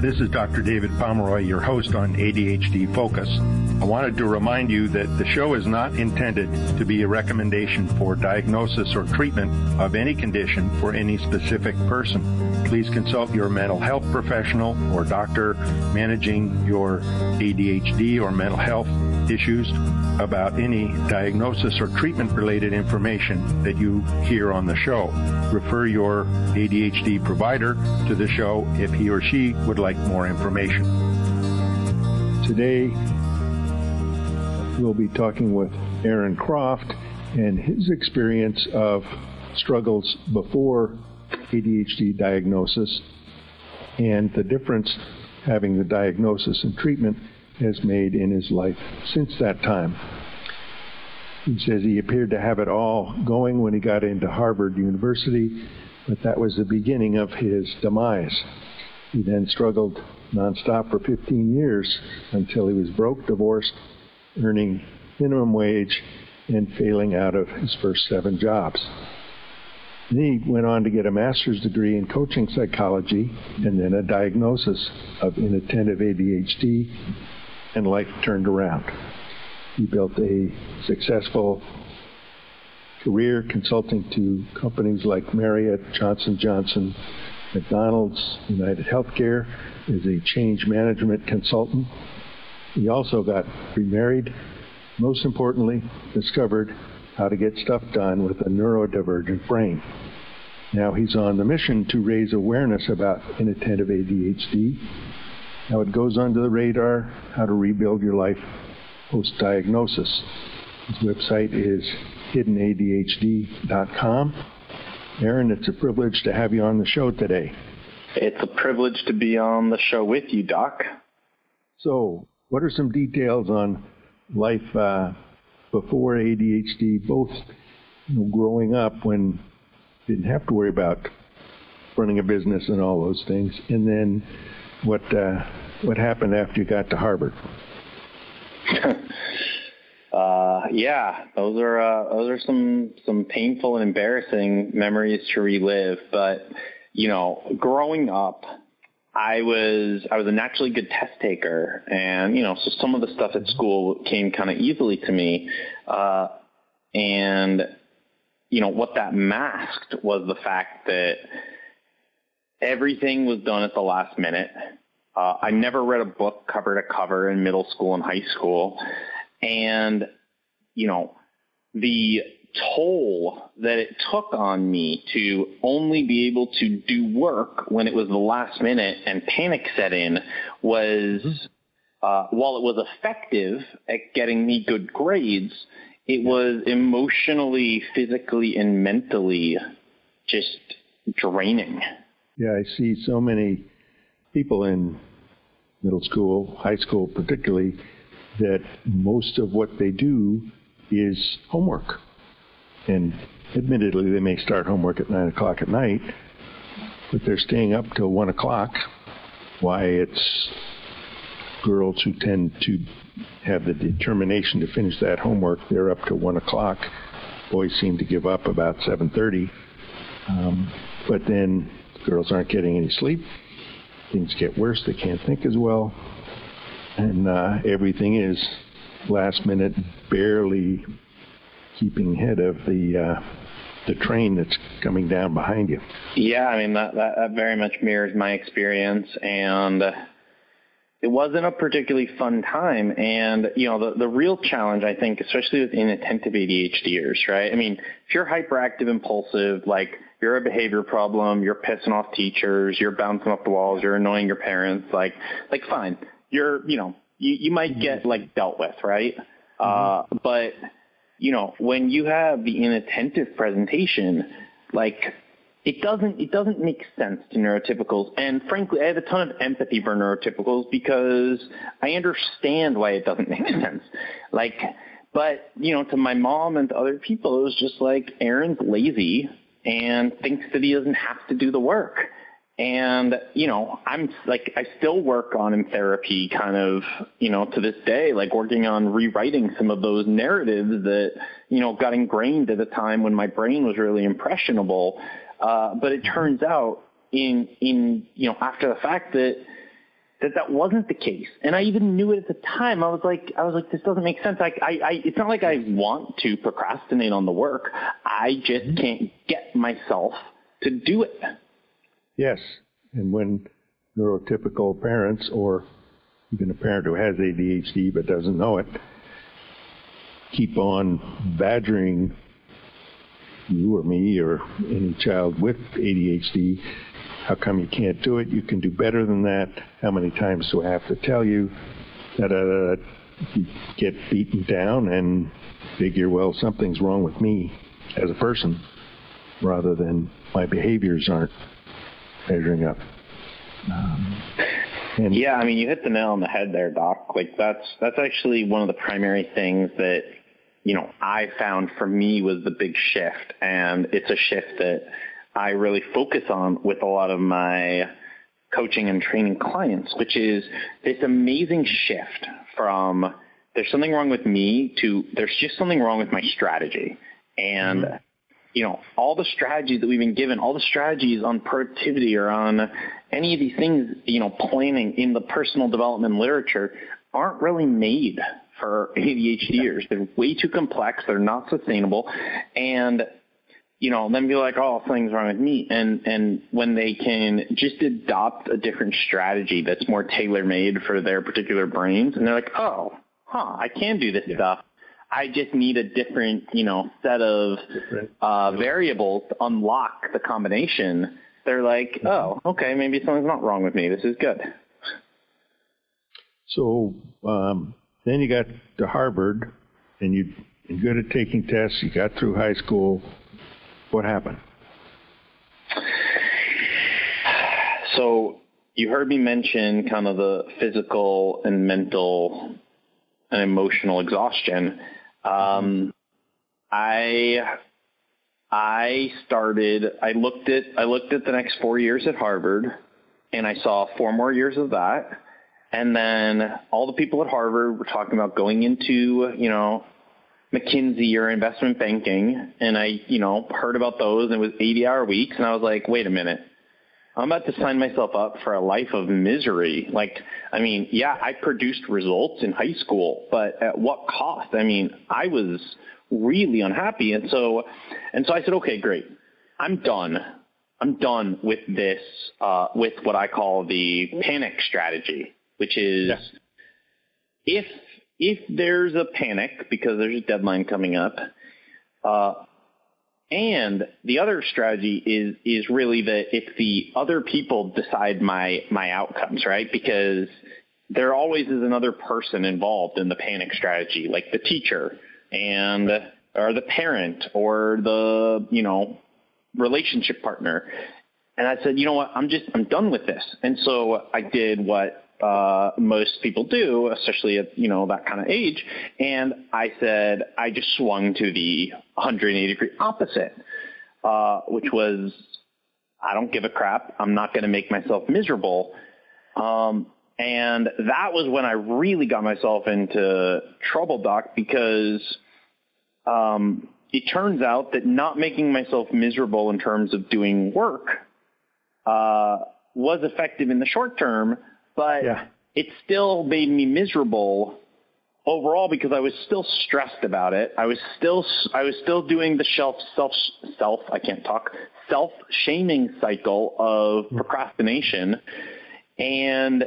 This is Dr. David Pomeroy, your host on ADHD Focus. I wanted to remind you that the show is not intended to be a recommendation for diagnosis or treatment of any condition for any specific person. Please consult your mental health professional or doctor managing your ADHD or mental health issues about any diagnosis or treatment related information that you hear on the show. Refer your ADHD provider to the show if he or she would like more information. Today, we'll be talking with Aron Croft and his experience of struggles before ADHD diagnosis and the difference having the diagnosis and treatment has made in his life since that time. He says he appeared to have it all going when he got into Harvard University, but that was the beginning of his demise. He then struggled nonstop for 15 years until he was broke, divorced, earning minimum wage, and failing out of his first seven jobs. And he went on to get a master's degree in coaching psychology and then a diagnosis of inattentive ADHD, and life turned around. He built a successful career consulting to companies like Marriott, Johnson Johnson, McDonald's, United Healthcare as a change management consultant. He also got remarried. Most importantly, discovered how to get stuff done with a neurodivergent brain. Now he's on the mission to raise awareness about inattentive ADHD, how it goes under the radar, how to rebuild your life post diagnosis. His website is hiddenadd.com. Aron, it's a privilege to have you on the show today. It's a privilege to be on the show with you, Doc. So, what are some details on life uh, before ADHD, both you know, growing up when you didn't have to worry about running a business and all those things, and then what uh, what happened after you got to Harvard? Uh, yeah, those are uh, those are some some painful and embarrassing memories to relive. But you know, growing up, I was I was a naturally good test taker, and you know, so some of the stuff at school came kind of easily to me. Uh, and you know, what that masked was the fact that everything was done at the last minute. Uh, I never read a book cover to cover in middle school and high school. And, you know, the toll that it took on me to only be able to do work when it was the last minute and panic set in was, uh, while it was effective at getting me good grades, it was emotionally, physically, and mentally just draining. Yeah, I see so many people in middle school, high school particularly, that most of what they do is homework. And admittedly, they may start homework at 9 o'clock at night, but they're staying up till 1 o'clock. Why it's girls who tend to have the determination to finish that homework, they're up till 1 o'clock. Boys seem to give up about 7.30. Um, but then girls aren't getting any sleep. Things get worse. They can't think as well and uh, everything is last minute, barely keeping ahead of the uh, the train that's coming down behind you. Yeah, I mean that, that, that very much mirrors my experience, and it wasn't a particularly fun time. And you know, the the real challenge I think, especially with inattentive ADHDers, right? I mean, if you're hyperactive, impulsive, like you're a behavior problem, you're pissing off teachers, you're bouncing off the walls, you're annoying your parents, like like fine you're, you know, you, you might mm-hmm. get like dealt with, right? Mm-hmm. Uh, but, you know, when you have the inattentive presentation, like it doesn't it doesn't make sense to neurotypicals and frankly i have a ton of empathy for neurotypicals because i understand why it doesn't make sense like but you know to my mom and to other people it was just like aron's lazy and thinks that he doesn't have to do the work and, you know, I'm like, I still work on in therapy kind of, you know, to this day, like working on rewriting some of those narratives that, you know, got ingrained at a time when my brain was really impressionable. Uh, but it turns out in, in, you know, after the fact that, that that wasn't the case. And I even knew it at the time. I was like, I was like, this doesn't make sense. I, I, I it's not like I want to procrastinate on the work. I just mm-hmm. can't get myself to do it. Yes. And when neurotypical parents or even a parent who has ADHD but doesn't know it keep on badgering you or me or any child with ADHD how come you can't do it? You can do better than that. How many times do I have to tell you? Da, da, da, you get beaten down and figure, well, something's wrong with me as a person rather than my behaviors aren't measuring up. Um, and yeah, I mean, you hit the nail on the head there, Doc. Like that's that's actually one of the primary things that you know I found for me was the big shift, and it's a shift that I really focus on with a lot of my coaching and training clients, which is this amazing shift from there's something wrong with me to there's just something wrong with my strategy. And, mm-hmm. you know, all the strategies that we've been given, all the strategies on productivity or on any of these things, you know, planning in the personal development literature aren't really made for ADHDers. They're way too complex. They're not sustainable. And you know, then be like, oh, something's wrong with me. And, and when they can just adopt a different strategy that's more tailor made for their particular brains and they're like, oh, huh, I can do this yeah. stuff. I just need a different, you know, set of uh, variables to unlock the combination. They're like, mm-hmm. oh, okay, maybe something's not wrong with me. This is good. So um, then you got to Harvard, and you you're good at taking tests. You got through high school. What happened? So you heard me mention kind of the physical and mental and emotional exhaustion. Um, I I started. I looked at I looked at the next four years at Harvard, and I saw four more years of that. And then all the people at Harvard were talking about going into you know McKinsey or investment banking, and I, you know, heard about those, and it was 80-hour weeks, and I was like, wait a minute, I'm about to sign myself up for a life of misery. Like, I mean, yeah, I produced results in high school, but at what cost? I mean, I was really unhappy, and so, and so I said, okay, great, I'm done. I'm done with this, uh, with what I call the panic strategy, which is yeah. if if there's a panic because there's a deadline coming up, uh, and the other strategy is is really that if the other people decide my my outcomes, right? Because there always is another person involved in the panic strategy, like the teacher and or the parent or the you know relationship partner. And I said, you know what, I'm just I'm done with this. And so I did what uh, most people do, especially at you know that kind of age. And I said I just swung to the 180 degree opposite, uh, which was I don't give a crap. I'm not going to make myself miserable. Um, and that was when I really got myself into trouble, Doc, because um, it turns out that not making myself miserable in terms of doing work uh, was effective in the short term but yeah. it still made me miserable overall because I was still stressed about it. I was still I was still doing the self self self I can't talk self shaming cycle of hmm. procrastination, and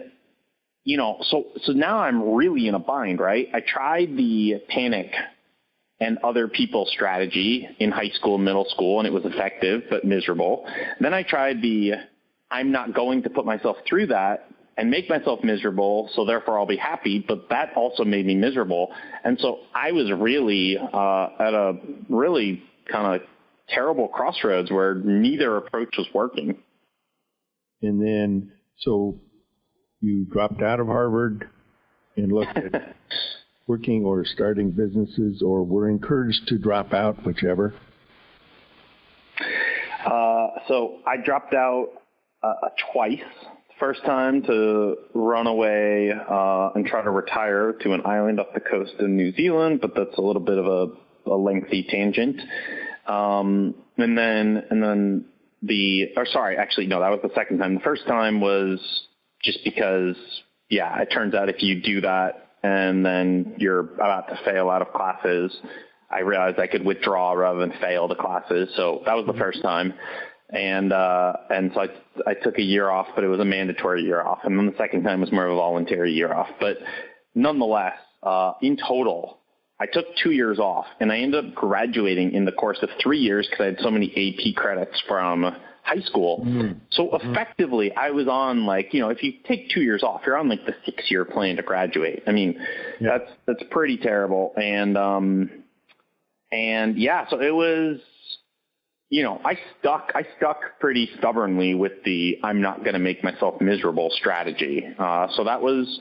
you know so so now I'm really in a bind. Right? I tried the panic and other people strategy in high school, middle school, and it was effective but miserable. Then I tried the I'm not going to put myself through that and make myself miserable, so therefore I'll be happy, but that also made me miserable. And so I was really uh, at a really kind of terrible crossroads where neither approach was working. And then, so you dropped out of Harvard and looked at working or starting businesses, or were encouraged to drop out, whichever? Uh, so I dropped out uh, twice first time to run away uh, and try to retire to an island off the coast of New Zealand, but that's a little bit of a, a lengthy tangent. Um, and then and then the or sorry, actually no, that was the second time. The first time was just because yeah, it turns out if you do that and then you're about to fail out of classes, I realized I could withdraw rather than fail the classes. So that was the first time. And, uh, and so I, I took a year off, but it was a mandatory year off. And then the second time was more of a voluntary year off. But nonetheless, uh, in total, I took two years off and I ended up graduating in the course of three years because I had so many AP credits from high school. Mm-hmm. So mm-hmm. effectively, I was on like, you know, if you take two years off, you're on like the six year plan to graduate. I mean, yeah. that's, that's pretty terrible. And, um, and yeah, so it was, you know, I stuck, I stuck pretty stubbornly with the I'm not going to make myself miserable strategy. Uh, so that was,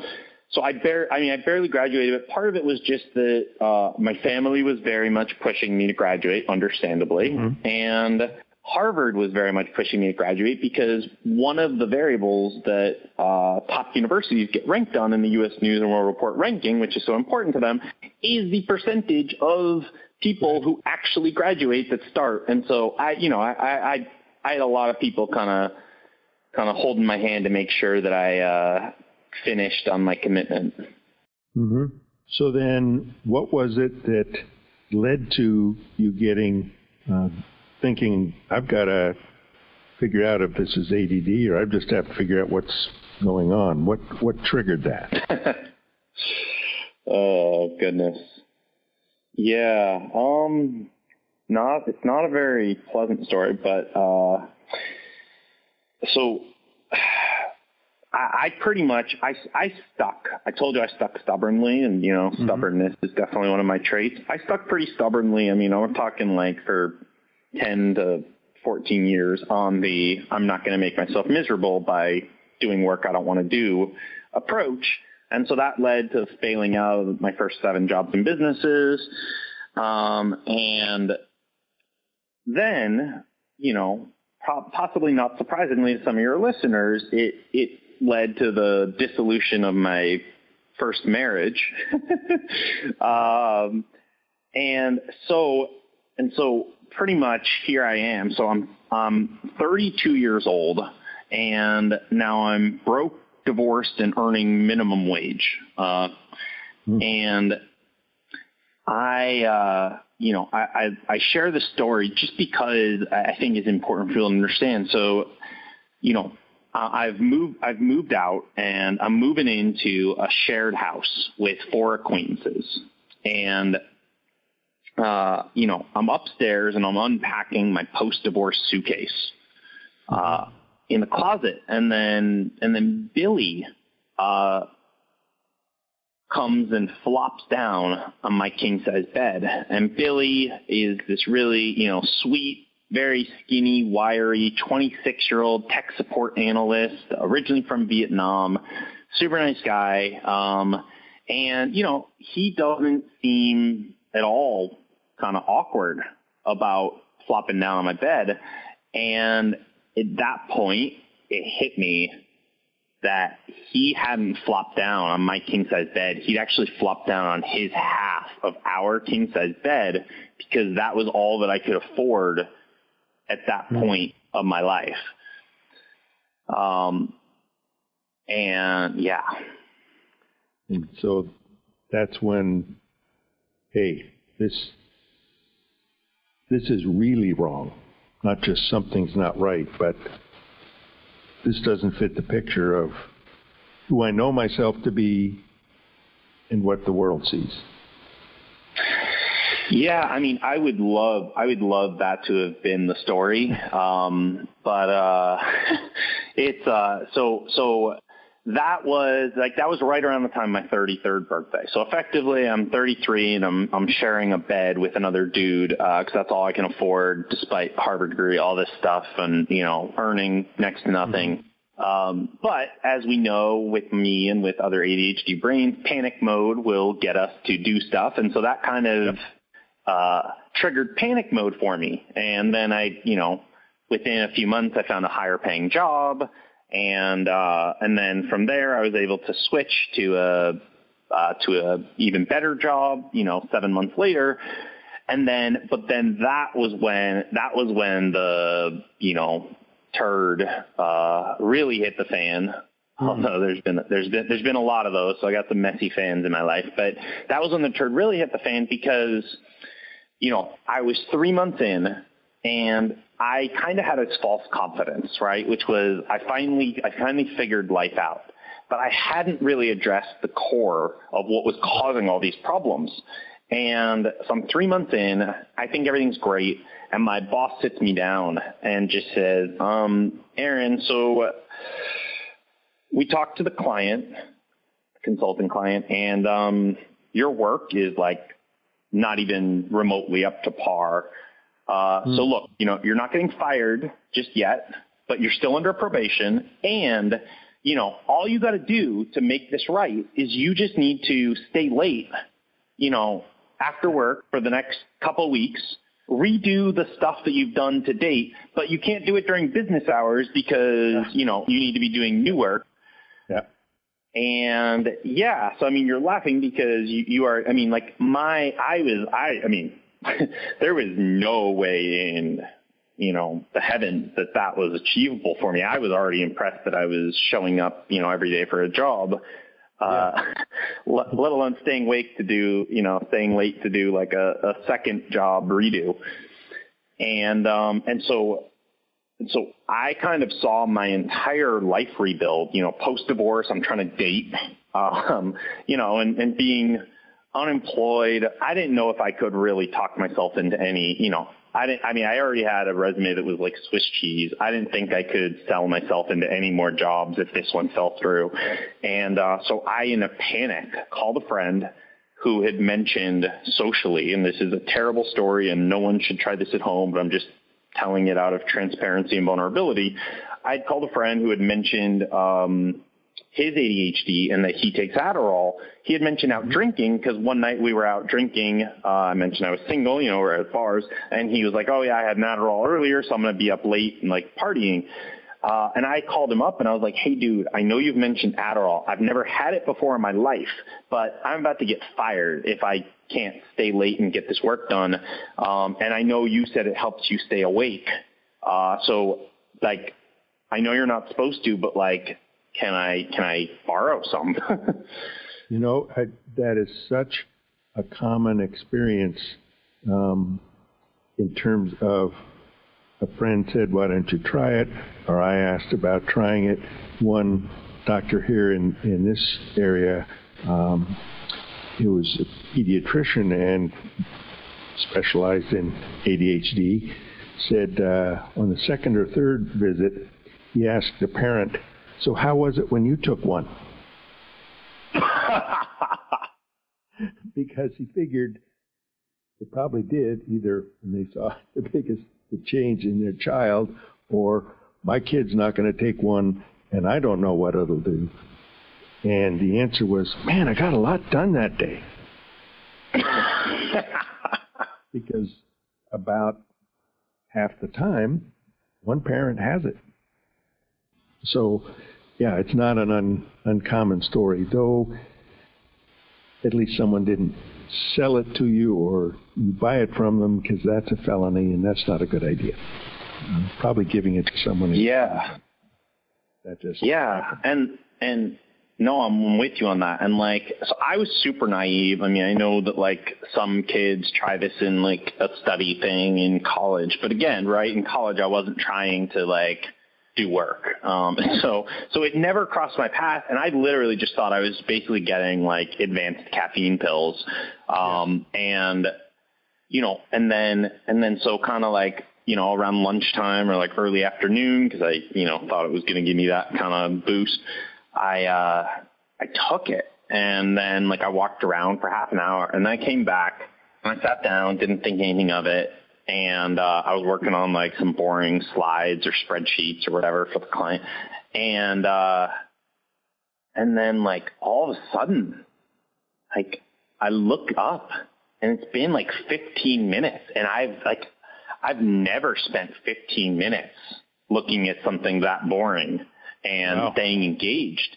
so I bar- I mean, I barely graduated, but part of it was just that, uh, my family was very much pushing me to graduate, understandably. Mm-hmm. And, Harvard was very much pushing me to graduate because one of the variables that uh, top universities get ranked on in the U.S. News and World Report ranking, which is so important to them, is the percentage of people who actually graduate that start. And so I, you know, I, I, I had a lot of people kind of, kind of holding my hand to make sure that I uh, finished on my commitment. Mm-hmm. So then, what was it that led to you getting? Uh, thinking I've got to figure out if this is ADD or I just have to figure out what's going on. What what triggered that? oh goodness. Yeah. Um. Not. It's not a very pleasant story, but uh. So. I, I pretty much I, I stuck. I told you I stuck stubbornly, and you know, mm-hmm. stubbornness is definitely one of my traits. I stuck pretty stubbornly. I mean, I'm talking like for 10 to 14 years on the I'm not going to make myself miserable by doing work I don't want to do approach. And so that led to failing out of my first seven jobs and businesses. Um, and then, you know, possibly not surprisingly to some of your listeners, it, it led to the dissolution of my first marriage. um, and so, and so pretty much here I am. So I'm I'm 32 years old, and now I'm broke, divorced, and earning minimum wage. Uh, mm. And I, uh, you know, I, I, I share the story just because I think it's important for people to understand. So, you know, I've moved I've moved out and I'm moving into a shared house with four acquaintances. And uh, you know, I'm upstairs and I'm unpacking my post-divorce suitcase uh, in the closet, and then and then Billy uh, comes and flops down on my king size bed, and Billy is this really you know sweet, very skinny, wiry, 26 year old tech support analyst, originally from Vietnam, super nice guy. Um, and you know, he doesn't seem at all kind of awkward about flopping down on my bed. And at that point, it hit me that he hadn't flopped down on my king size bed. He'd actually flopped down on his half of our king size bed because that was all that I could afford at that point of my life. Um, and yeah. And so that's when, hey, this this is really wrong. Not just something's not right, but this doesn't fit the picture of who I know myself to be and what the world sees. Yeah, I mean, I would love, I would love that to have been the story. Um, but, uh, it's, uh, so, so that was like that was right around the time my 33rd birthday. So effectively, I'm 33 and I'm I'm sharing a bed with another dude because uh, that's all I can afford, despite Harvard degree, all this stuff, and you know, earning next to nothing. Mm-hmm. Um, but as we know, with me and with other ADHD brains, panic mode will get us to do stuff, and so that kind of uh, triggered panic mode for me. And then I, you know, within a few months, I found a higher paying job and uh, and then from there I was able to switch to a uh, to a even better job. You know, seven months later, and then but then that was when that was when the you know turd uh, really hit the fan. Mm-hmm. Although there's been there's been there's been a lot of those, so I got some messy fans in my life. But that was when the turd really hit the fan because, you know, I was three months in, and I kind of had this false confidence, right? Which was I finally I finally figured life out, but I hadn't really addressed the core of what was causing all these problems. And so I'm three months in. I think everything's great, and my boss sits me down and just says, um, "Aron, so." we talked to the client, consulting client, and um, your work is like not even remotely up to par. Uh, mm. So look, you know, you're not getting fired just yet, but you're still under probation, and you know, all you got to do to make this right is you just need to stay late, you know, after work for the next couple of weeks redo the stuff that you've done to date, but you can't do it during business hours because, you know, you need to be doing new work. Yeah. And yeah, so I mean, you're laughing because you, you are, I mean, like my, I was, I, I mean, there was no way in, you know, the heaven that that was achievable for me. I was already impressed that I was showing up, you know, every day for a job. Uh, yeah. let, let alone staying awake to do, you know, staying late to do like a, a second job redo. And, um, and so and so I kind of saw my entire life rebuild, you know, post divorce, I'm trying to date, um, you know, and, and being unemployed. I didn't know if I could really talk myself into any, you know, I didn't, I mean, I already had a resume that was like Swiss cheese. I didn't think I could sell myself into any more jobs if this one fell through. And, uh, so I, in a panic, called a friend who had mentioned socially, and this is a terrible story and no one should try this at home, but I'm just telling it out of transparency and vulnerability. I'd called a friend who had mentioned um, his ADHD and that he takes Adderall. He had mentioned out drinking because one night we were out drinking. Uh, I mentioned I was single, you know, we're at bars, and he was like, "Oh yeah, I had an Adderall earlier, so I'm gonna be up late and like partying." Uh, and I called him up and I was like, hey dude, I know you've mentioned Adderall. I've never had it before in my life, but I'm about to get fired if I can't stay late and get this work done. Um, and I know you said it helps you stay awake. Uh, so like, I know you're not supposed to, but like, can I, can I borrow some? you know, I, that is such a common experience, um, in terms of a friend said, why don't you try it? Or I asked about trying it. One doctor here in, in this area, um, who was a pediatrician and specialized in ADHD, said uh, on the second or third visit, he asked the parent, so how was it when you took one? because he figured it probably did either when they saw the biggest the change in their child, or my kid's not going to take one and I don't know what it'll do. And the answer was, man, I got a lot done that day. because about half the time, one parent has it. So, yeah, it's not an un- uncommon story, though at least someone didn't sell it to you or you buy it from them because that's a felony and that's not a good idea. Probably giving it to someone. Yeah. That just. Yeah, and and no, I'm with you on that. And like, so I was super naive. I mean, I know that like some kids try this in like a study thing in college, but again, right in college, I wasn't trying to like do work. Um, so, so it never crossed my path. And I literally just thought I was basically getting like advanced caffeine pills. Um, yeah. and, you know, and then, and then so kind of like, you know, around lunchtime or like early afternoon, cause I, you know, thought it was going to give me that kind of boost. I, uh, I took it and then like I walked around for half an hour and then I came back and I sat down, didn't think anything of it and uh, I was working on like some boring slides or spreadsheets or whatever for the client, and uh, and then like all of a sudden, like I look up and it's been like 15 minutes, and I've like I've never spent 15 minutes looking at something that boring and wow. staying engaged.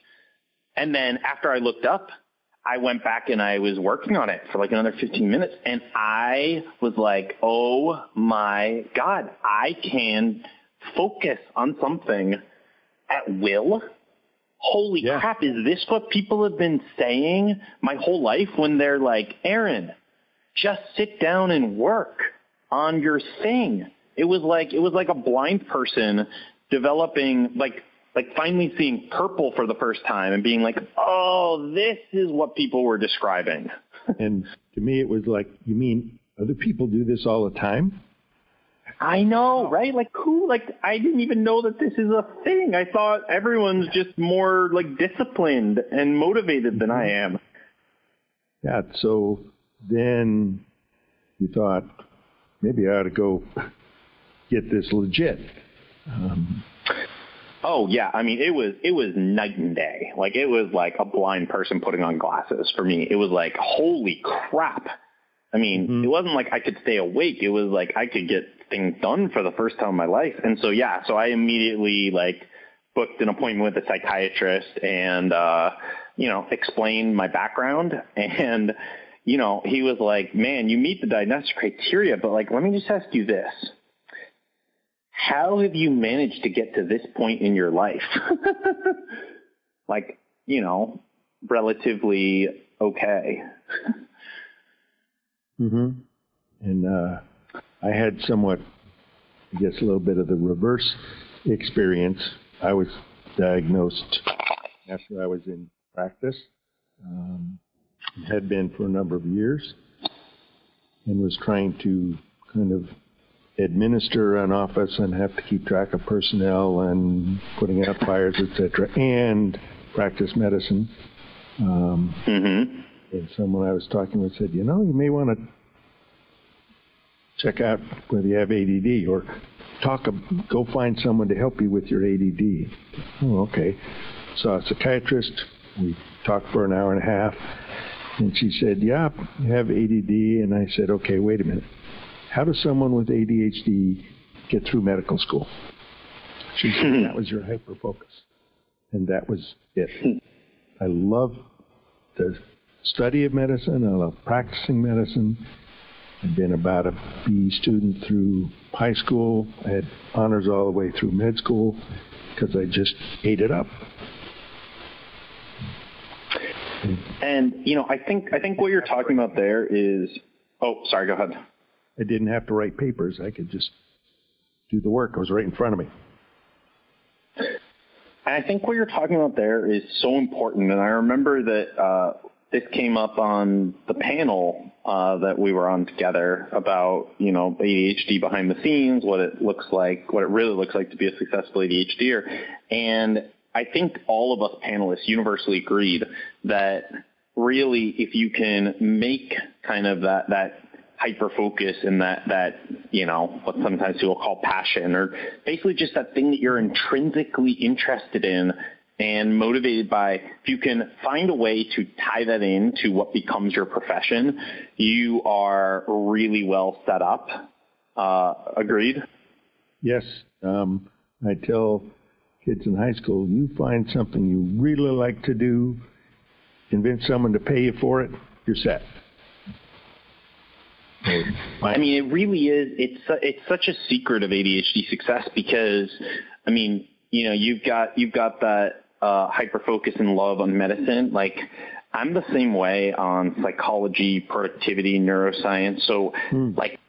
And then after I looked up, I went back and I was working on it for like another 15 minutes and I was like, oh my God, I can focus on something at will. holy Yeah. crap, is this what people have been saying my whole life when they're like, Aron, just sit down and work on your thing. It was like it was like a blind person developing like like finally seeing purple for the first time and being like, "Oh, this is what people were describing." And to me, it was like, you mean other people do this all the time? I know, right? Like who like I didn't even know that this is a thing. I thought everyone's just more like disciplined and motivated than I am. Yeah. So then you thought maybe I ought to go get this legit. Um, Oh yeah, I mean it was it was night and day. Like it was like a blind person putting on glasses for me. It was like holy crap. I mean, Mhm. it wasn't like I could stay awake. It was like I could get things done for the first time in my life. And so yeah, so I immediately like booked an appointment with a psychiatrist and uh you know, explained my background and you know, he was like, "Man, you meet the diagnostic criteria, but like let me just ask you this how have you managed to get to this point in your life? like, you know, relatively okay. hmm And uh, I had somewhat, I guess, a little bit of the reverse experience. I was diagnosed after I was in practice, um, had been for a number of years, and was trying to kind of administer an office and have to keep track of personnel and putting out fires, etc., and practice medicine. Um, hmm and someone I was talking with said, you know, you may want to check out whether you have ADD or talk, go find someone to help you with your ADD. Oh, okay. Saw a psychiatrist. We talked for an hour and a half. And she said, yeah, you have ADD. And I said, okay, wait a minute. How does someone with ADHD get through medical school? She said, that was your hyperfocus. And that was it. I love the study of medicine. I love practicing medicine. I've been about a B student through high school. I had honors all the way through med school because I just ate it up. And you know, I think I think what you're talking about there is. Oh, sorry. Go ahead. I didn't have to write papers. I could just do the work. It was right in front of me. And I think what you're talking about there is so important. And I remember that uh, this came up on the panel uh, that we were on together about, you know, ADHD behind the scenes, what it looks like, what it really looks like to be a successful ADHDer. And I think all of us panelists universally agreed that really if you can make kind of that, that hyper focus and that, that, you know, what sometimes people call passion or basically just that thing that you're intrinsically interested in and motivated by, if you can find a way to tie that in to what becomes your profession, you are really well set up. Uh, agreed? Yes. Um, I tell kids in high school, you find something you really like to do, convince someone to pay you for it, you're set. I mean, it really is. It's it's such a secret of ADHD success because, I mean, you know, you've got you've got that uh, hyper focus and love on medicine. Like, I'm the same way on psychology, productivity, neuroscience. So, like,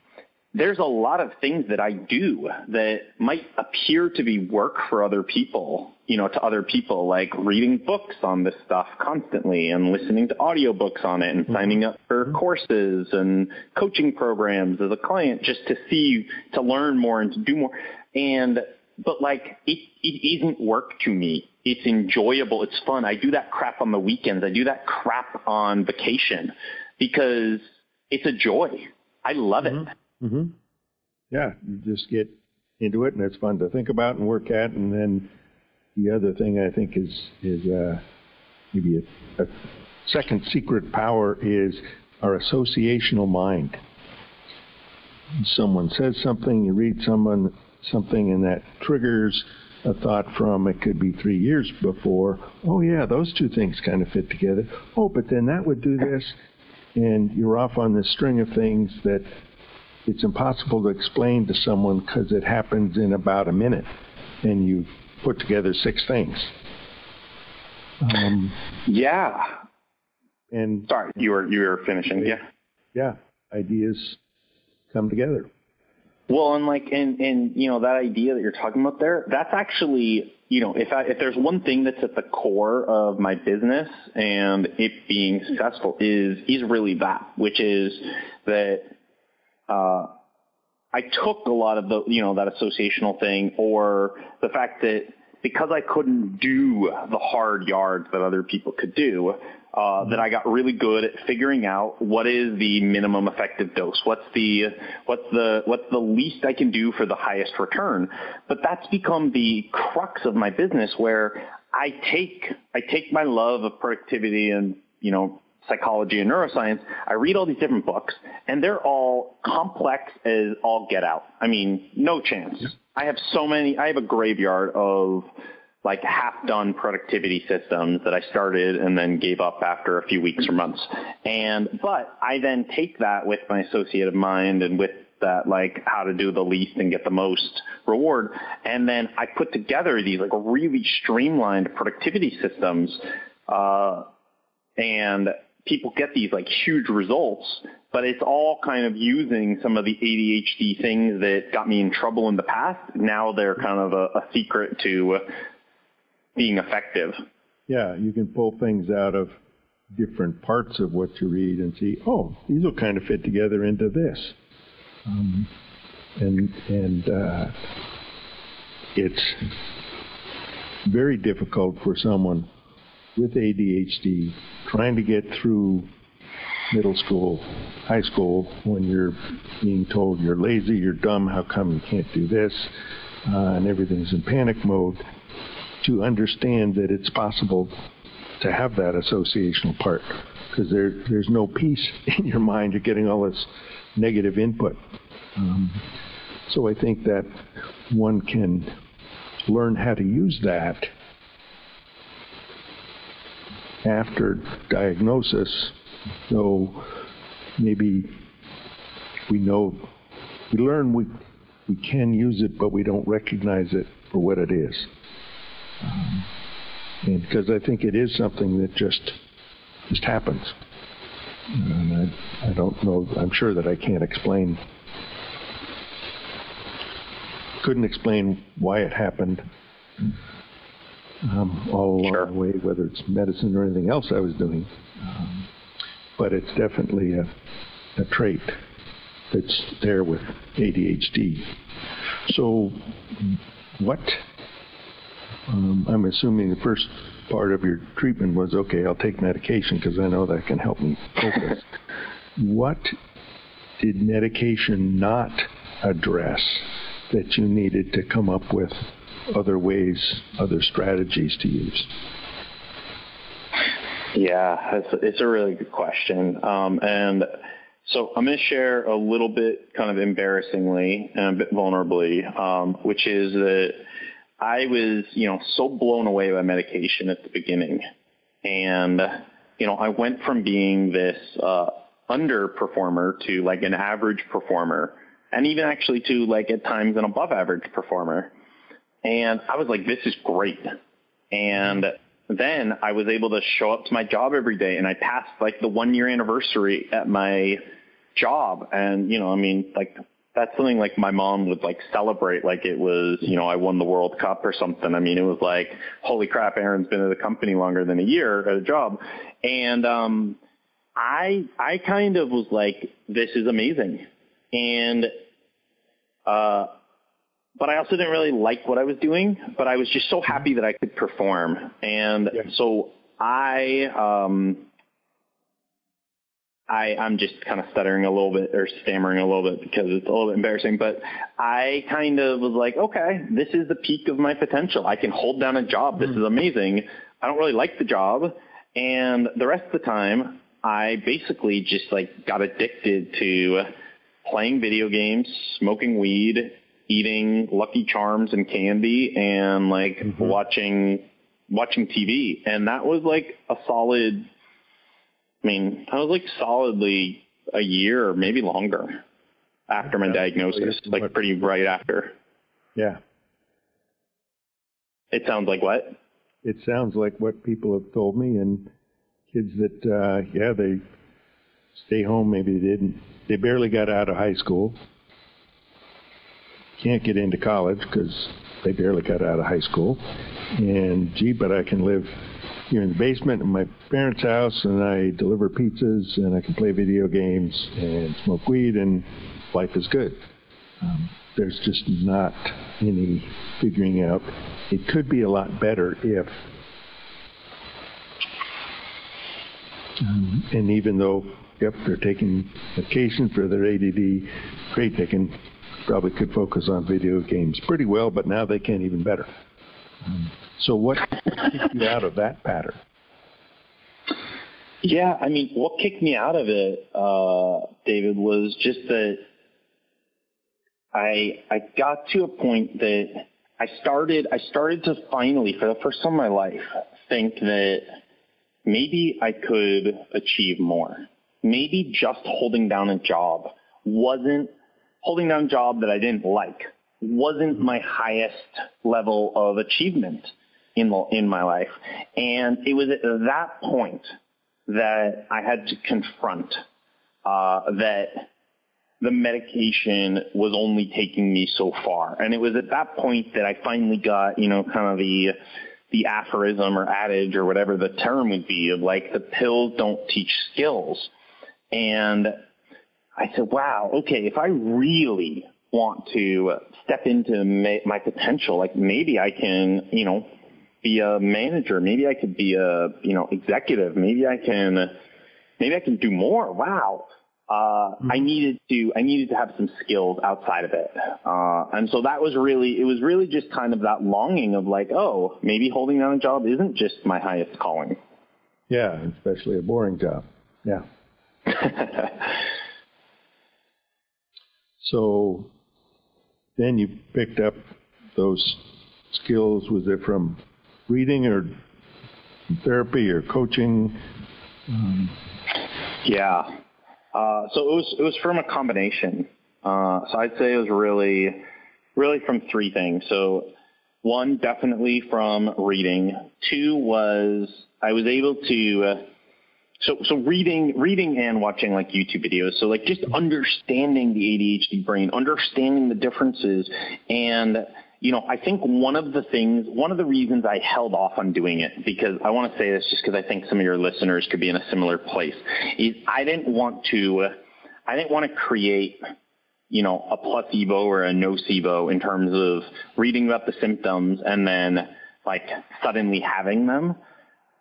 there's a lot of things that I do that might appear to be work for other people, you know, to other people, like reading books on this stuff constantly and listening to audiobooks on it and mm-hmm. signing up for mm-hmm. courses and coaching programs as a client just to see, to learn more and to do more. And, but like, it, it isn't work to me. It's enjoyable. It's fun. I do that crap on the weekends. I do that crap on vacation because it's a joy. I love it. hmm Yeah, you just get into it, and it's fun to think about and work at. And then the other thing I think is is uh, maybe a, a second secret power is our associational mind. Someone says something, you read someone something, and that triggers a thought from it could be three years before. Oh yeah, those two things kind of fit together. Oh, but then that would do this, and you're off on this string of things that it's impossible to explain to someone because it happens in about a minute and you put together six things. Um, yeah. And sorry, you were you were finishing. Yeah. Yeah, ideas come together. Well, and like, and and you know that idea that you're talking about there, that's actually, you know, if I, if there's one thing that's at the core of my business and it being successful is is really that, which is that uh, I took a lot of the, you know, that associational thing or the fact that because I couldn't do the hard yards that other people could do, uh, that I got really good at figuring out what is the minimum effective dose. What's the what's the what's the least I can do for the highest return. But that's become the crux of my business, where I take I take my love of productivity and you know psychology and neuroscience. I read all these different books, and they're all complex as all get out. I mean, no chance. I have so many. I have a graveyard of like half done productivity systems that I started and then gave up after a few weeks or months. And, but I then take that with my associative mind and with that like how to do the least and get the most reward. And then I put together these like really streamlined productivity systems, uh, and people get these like huge results, but it's all kind of using some of the ADHD things that got me in trouble in the past. Now they're kind of a, a secret to being effective. Yeah, you can pull things out of different parts of what you read and see, oh, these will kind of fit together into this. Um, and and uh, it's very difficult for someone with ADHD trying to get through middle school, high school, when you're being told you're lazy, you're dumb, how come you can't do this, uh, and everything's in panic mode to understand that it's possible to have that associational part because there, there's no peace in your mind. You're getting all this negative input. Um, so I think that one can learn how to use that after diagnosis. So maybe we know, we learn we, we can use it, but we don't recognize it for what it is. Um, and because I think it is something that just just happens. And I, I don't know. I'm sure that I can't explain. Couldn't explain why it happened um, all along sure. the way, whether it's medicine or anything else I was doing. Um, but it's definitely a, a trait that's there with ADHD. So, what um, I'm assuming the first part of your treatment was okay, I'll take medication because I know that can help me focus. what did medication not address that you needed to come up with other ways, other strategies to use? Yeah, it's, it's a really good question. Um, and so I'm going to share a little bit kind of embarrassingly and a bit vulnerably, um, which is that I was, you know, so blown away by medication at the beginning. And, you know, I went from being this, uh, underperformer to like an average performer and even actually to like at times an above average performer. And I was like, this is great. And then I was able to show up to my job every day and I passed like the one year anniversary at my job. And, you know, I mean, like that's something like my mom would like celebrate like it was, you know, I won the World Cup or something. I mean, it was like, holy crap, Aron's been at the company longer than a year at a job. And, um, I, I kind of was like, this is amazing. And, uh, but I also didn't really like what I was doing, but I was just so happy that I could perform. And yeah. so I, um, I, I'm just kind of stuttering a little bit or stammering a little bit because it's a little bit embarrassing, but I kind of was like, okay, this is the peak of my potential. I can hold down a job. This mm. is amazing. I don't really like the job. And the rest of the time, I basically just like got addicted to playing video games, smoking weed, eating Lucky Charms and candy and like mm-hmm. watching, watching TV. And that was like a solid I mean, I was like solidly a year or maybe longer after my yeah, diagnosis, like pretty right after. Yeah. It sounds like what? it sounds like what people have told me, and kids that, uh, yeah, they stay home. Maybe they didn't. They barely got out of high school. Can't get into college because they barely got out of high school. And gee, but I can live here in the basement in my parents' house, and I deliver pizzas, and I can play video games and smoke weed, and life is good. Um, there's just not any figuring out. It could be a lot better if, um, and even though, yep, they're taking medication for their ADD, great, they can probably could focus on video games pretty well, but now they can't even better. So what kicked you out of that pattern? Yeah, I mean, what kicked me out of it, uh, David, was just that I I got to a point that I started I started to finally, for the first time in my life, think that maybe I could achieve more. Maybe just holding down a job wasn't holding down a job that I didn't like wasn't my highest level of achievement in in my life. And it was at that point that I had to confront uh, that the medication was only taking me so far. And it was at that point that I finally got, you know, kind of the the aphorism or adage or whatever the term would be of like the pills don't teach skills. And I said, wow, okay, if I really want to step into my potential, like maybe I can, you know, be a manager. Maybe I could be a, you know, executive. Maybe I can, maybe I can do more. Wow. Uh, mm-hmm. I needed to, I needed to have some skills outside of it. Uh, and so that was really, it was really just kind of that longing of like, oh, maybe holding down a job isn't just my highest calling. Yeah, especially a boring job. Yeah. so then you picked up those skills. Was it from reading or therapy or coaching? Um, yeah. Uh, so it was it was from a combination. Uh, so I'd say it was really really from three things. So one definitely from reading. Two was I was able to so so reading reading and watching like YouTube videos. So like just understanding the ADHD brain, understanding the differences and you know, I think one of the things, one of the reasons I held off on doing it, because I want to say this just because I think some of your listeners could be in a similar place, is I didn't want to, I didn't want to create, you know, a placebo or a nocebo in terms of reading about the symptoms and then like suddenly having them.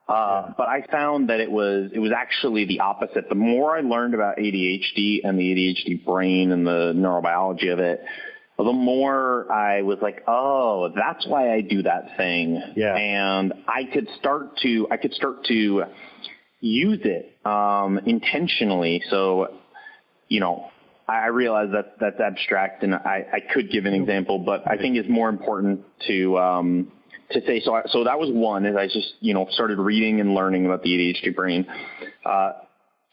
Uh, but I found that it was it was actually the opposite. The more I learned about ADHD and the ADHD brain and the neurobiology of it, the more I was like, oh, that's why I do that thing. Yeah. And I could start to, I could start to use it, um, intentionally. So, you know, I realize that that's abstract and I, I could give an example, but I think it's more important to, um, to say, so, I, so that was one is I just, you know, started reading and learning about the ADHD brain. Uh,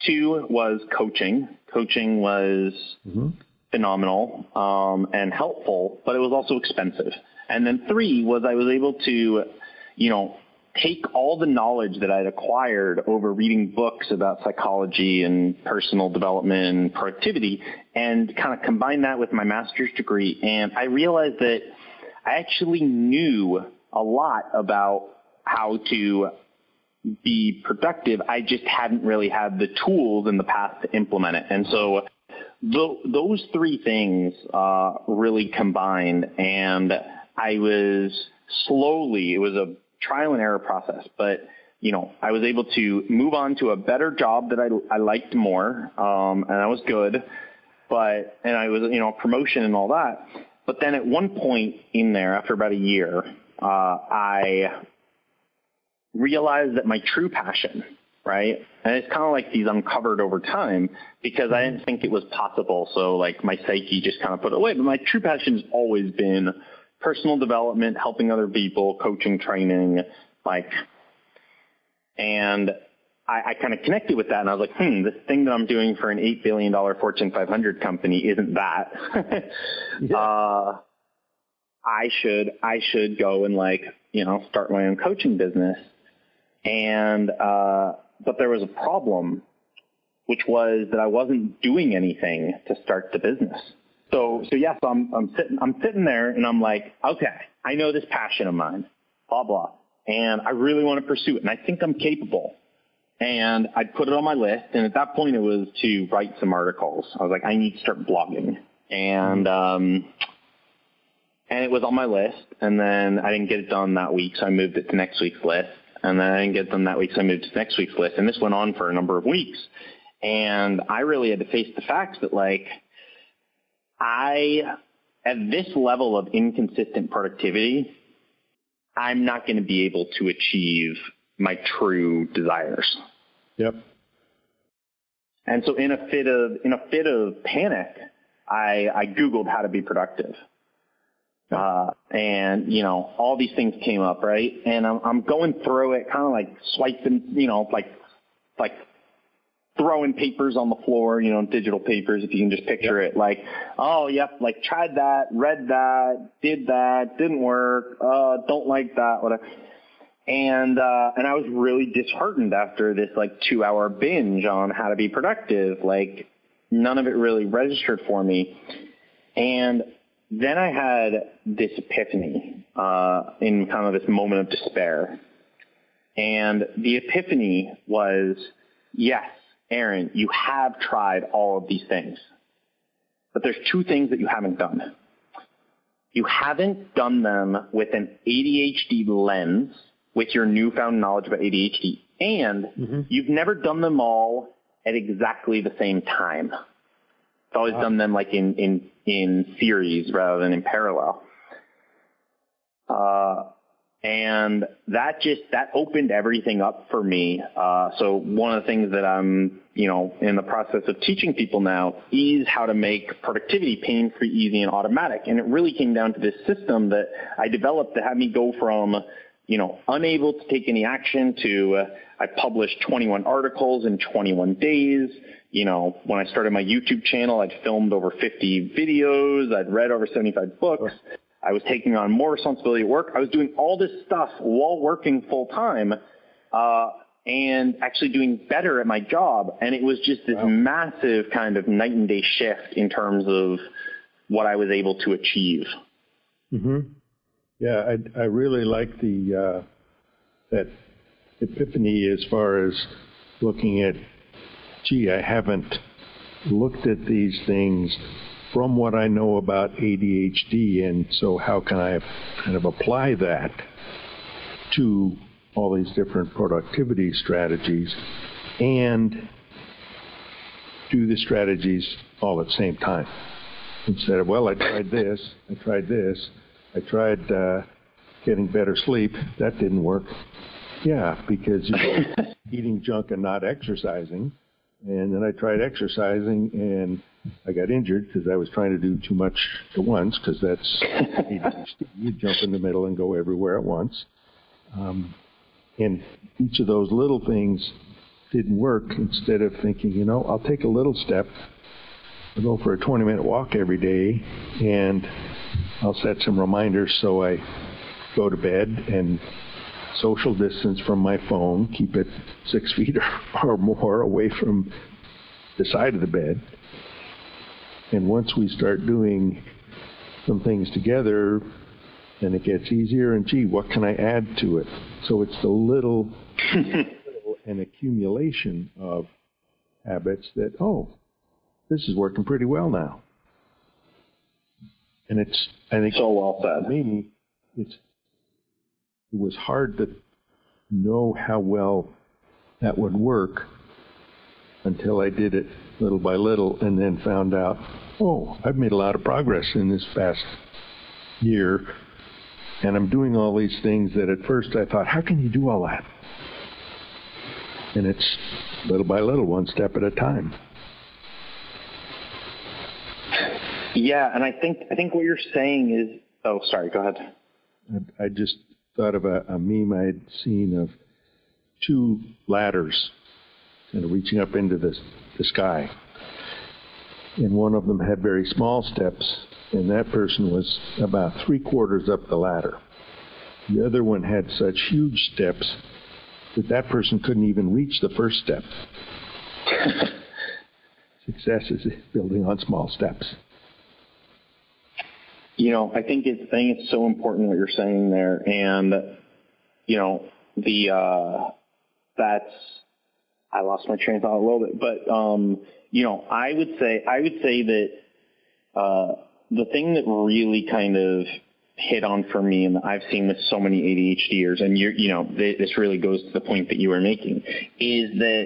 two was coaching. Coaching was, mm-hmm phenomenal um, and helpful, but it was also expensive. And then three was I was able to, you know, take all the knowledge that I'd acquired over reading books about psychology and personal development and productivity and kind of combine that with my master's degree. And I realized that I actually knew a lot about how to be productive. I just hadn't really had the tools in the past to implement it. And so those three things uh, really combined, and I was slowly. It was a trial and error process, but you know, I was able to move on to a better job that I, I liked more, um, and that was good. But and I was you know promotion and all that. But then at one point in there, after about a year, uh, I realized that my true passion right? And it's kind of like these uncovered over time because I didn't think it was possible. So like my psyche just kind of put it away. But my true passion has always been personal development, helping other people, coaching, training, like, and I, I kind of connected with that and I was like, hmm, this thing that I'm doing for an $8 billion Fortune 500 company isn't that. yeah. uh, I should, I should go and like you know, start my own coaching business. And, uh, but there was a problem, which was that I wasn't doing anything to start the business. So, so yes, I'm, I'm sitting, I'm sitting there and I'm like, okay, I know this passion of mine, blah, blah, and I really want to pursue it and I think I'm capable. And I put it on my list. And at that point it was to write some articles. I was like, I need to start blogging. And, um, and it was on my list. And then I didn't get it done that week. So I moved it to next week's list. And then I didn't get it done that week. So I moved it to next week's list. And this went on for a number of weeks. And I really had to face the facts that like, I, at this level of inconsistent productivity, I'm not going to be able to achieve my true desires. Yep. And so in a fit of in a fit of panic, I I googled how to be productive. Uh, and you know all these things came up, right? And I'm I'm going through it, kind of like swiping, you know, like like throwing papers on the floor, you know, digital papers, if you can just picture yep. it. Like, oh, yep, like tried that, read that, did that, didn't work, uh, don't like that, whatever. And, uh, and I was really disheartened after this like two hour binge on how to be productive. Like, none of it really registered for me. And then I had this epiphany, uh, in kind of this moment of despair. And the epiphany was, yes, Aron, you have tried all of these things. But there's two things that you haven't done. You haven't done them with an ADHD lens with your newfound knowledge about ADHD. And mm-hmm. you've never done them all at exactly the same time. I've always done them like in, in, in series rather than in parallel. Uh, and that just that opened everything up for me. Uh, so one of the things that I'm you know in the process of teaching people now is how to make productivity pain free, easy, and automatic. And it really came down to this system that I developed to have me go from you know unable to take any action to uh, I published 21 articles in 21 days. You know, when I started my YouTube channel, I'd filmed over 50 videos. I'd read over 75 books. I was taking on more responsibility at work. I was doing all this stuff while working full time, uh, and actually doing better at my job. And it was just this wow. massive kind of night and day shift in terms of what I was able to achieve. Hmm. Yeah, I I really like the uh, that epiphany as far as looking at, gee, I haven't looked at these things from what I know about ADHD, and so how can I kind of apply that to all these different productivity strategies and do the strategies all at the same time? Instead of well I tried this, I tried this, I tried uh, getting better sleep, that didn't work. Yeah, because you're eating junk and not exercising. And then I tried exercising and I got injured because I was trying to do too much at once because that's you jump in the middle and go everywhere at once. Um, and each of those little things didn't work. Instead of thinking, you know, I'll take a little step. I'll go for a 20 minute walk every day and I'll set some reminders so I go to bed and social distance from my phone, keep it six feet or, or more away from the side of the bed and once we start doing some things together, then it gets easier. And gee, what can I add to it? So it's the little, little an accumulation of habits that oh, this is working pretty well now. And it's I think so well said. For me, it's it was hard to know how well that would work until I did it little by little and then found out, oh, I've made a lot of progress in this past year. And I'm doing all these things that at first I thought, how can you do all that? And it's little by little, one step at a time. Yeah, and I think I think what you're saying is. Oh, sorry. Go ahead. I, I just thought of a, a meme I'd seen of two ladders kind of reaching up into the, the sky. And one of them had very small steps, and that person was about three quarters up the ladder. The other one had such huge steps that that person couldn't even reach the first step. Success is building on small steps. You know, I think it's I think it's so important what you're saying there, and you know the uh, that's I lost my train of thought a little bit, but um, you know I would say I would say that uh, the thing that really kind of hit on for me and I've seen with so many ADHDers, and you you know this really goes to the point that you were making, is that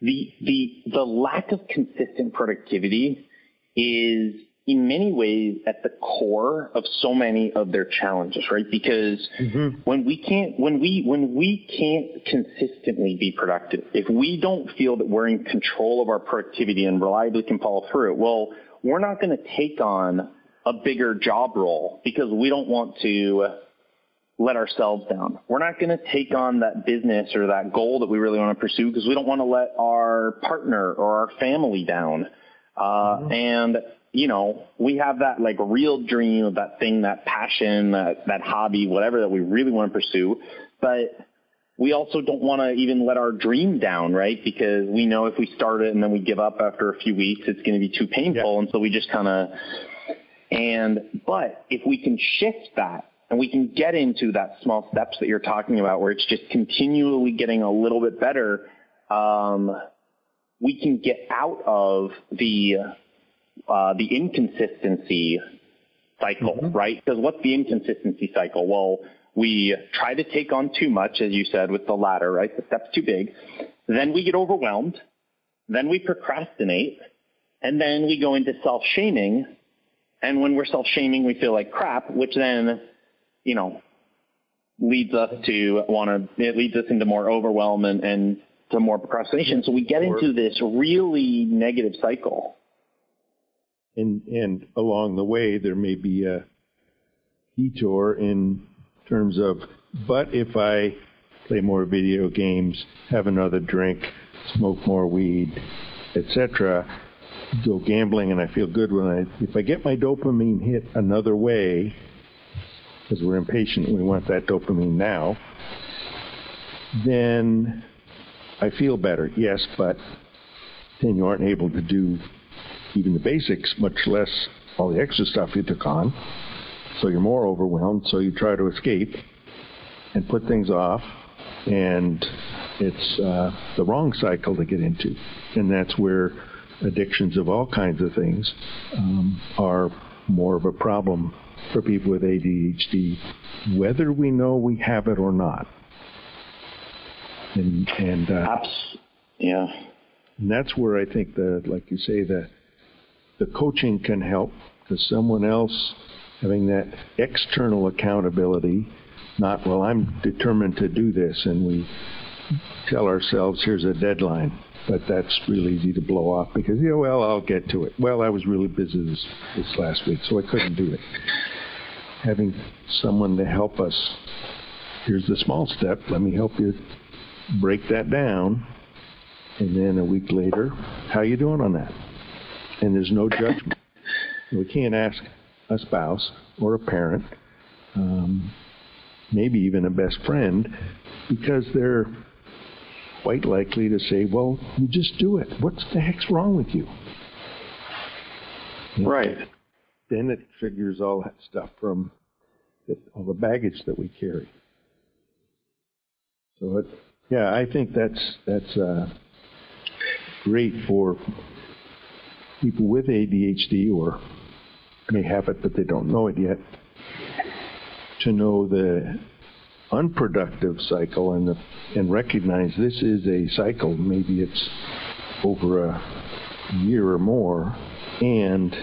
the the the lack of consistent productivity is in many ways at the core of so many of their challenges, right? Because mm-hmm. when we can't, when we, when we can't consistently be productive, if we don't feel that we're in control of our productivity and reliably can follow through, well, we're not going to take on a bigger job role because we don't want to let ourselves down. We're not going to take on that business or that goal that we really want to pursue because we don't want to let our partner or our family down. Uh, mm-hmm. and you know, we have that like real dream of that thing, that passion, that, that hobby, whatever that we really want to pursue. But we also don't want to even let our dream down, right? Because we know if we start it and then we give up after a few weeks, it's going to be too painful. Yeah. And so we just kind of, and, but if we can shift that and we can get into that small steps that you're talking about where it's just continually getting a little bit better, um, we can get out of the uh, the inconsistency cycle, mm-hmm. right? Because what's the inconsistency cycle? Well, we try to take on too much, as you said, with the ladder, right? The step's too big. Then we get overwhelmed. Then we procrastinate. And then we go into self-shaming. And when we're self-shaming, we feel like crap, which then, you know, leads us to want to, it leads us into more overwhelm and, and to more procrastination. So we get into this really negative cycle and and along the way there may be a detour in terms of but if I play more video games, have another drink, smoke more weed, etc., go gambling and I feel good when I if I get my dopamine hit another way because we're impatient we want that dopamine now then I feel better yes but then you aren't able to do even the basics, much less all the extra stuff you took on. So you're more overwhelmed, so you try to escape and put things off, and it's uh, the wrong cycle to get into. And that's where addictions of all kinds of things um, are more of a problem for people with ADHD, whether we know we have it or not. And, and uh, yeah. And that's where I think the, like you say, the the coaching can help because someone else having that external accountability, not, well, I'm determined to do this, and we tell ourselves, here's a deadline. But that's really easy to blow off because, yeah, well, I'll get to it. Well, I was really busy this, this last week, so I couldn't do it. Having someone to help us, here's the small step, let me help you break that down. And then a week later, how you doing on that? And there's no judgment. we can't ask a spouse or a parent, um, maybe even a best friend, because they're quite likely to say, well, you just do it. What's the heck's wrong with you? Right. Then it triggers all that stuff from the, all the baggage that we carry. So, it, yeah, I think that's that's uh, great for people with ADHD or may have it but they don't know it yet to know the unproductive cycle and the, and recognize this is a cycle. Maybe it's over a year or more, and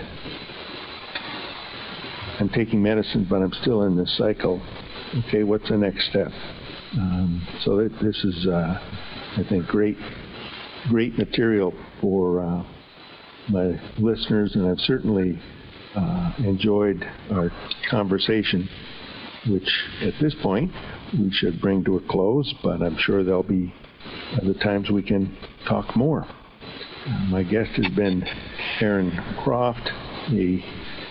I'm taking medicine, but I'm still in this cycle. Okay, what's the next step? Um, so this is, uh, I think, great, great material for. Uh, my listeners, and I've certainly uh, enjoyed our conversation, which at this point we should bring to a close, but I'm sure there'll be other times we can talk more. Uh, my guest has been Aron Croft, a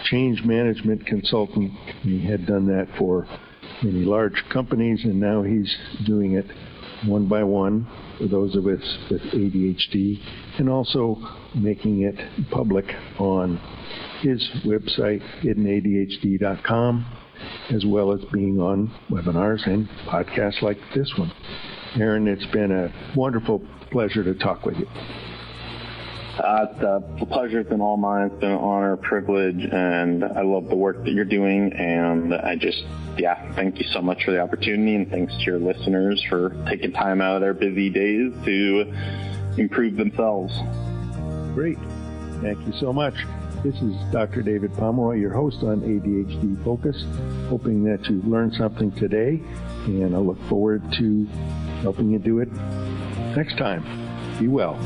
change management consultant. He had done that for many large companies, and now he's doing it one by one for those of us with ADHD, and also making it public on his website, hiddenadhd.com, as well as being on webinars and podcasts like this one. Aron, it's been a wonderful pleasure to talk with you. Uh, the pleasure's been all mine. It's been an honor, privilege, and I love the work that you're doing. And I just, yeah, thank you so much for the opportunity, and thanks to your listeners for taking time out of their busy days to improve themselves. Great. Thank you so much. This is Dr. David Pomeroy, your host on ADHD Focus, hoping that you've learned something today, and I look forward to helping you do it next time. Be well.